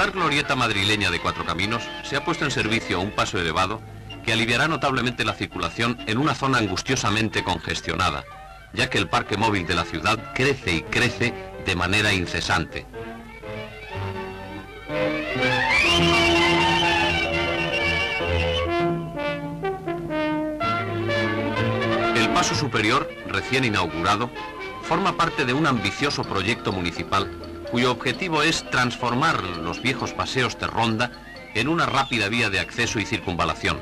popular glorieta madrileña de Cuatro Caminos se ha puesto en servicio un paso elevado que aliviará notablemente la circulación en una zona angustiosamente congestionada, ya que el parque móvil de la ciudad crece y crece de manera incesante. El paso superior, recién inaugurado, forma parte de un ambicioso proyecto municipal cuyo objetivo es transformar los viejos paseos de ronda en una rápida vía de acceso y circunvalación.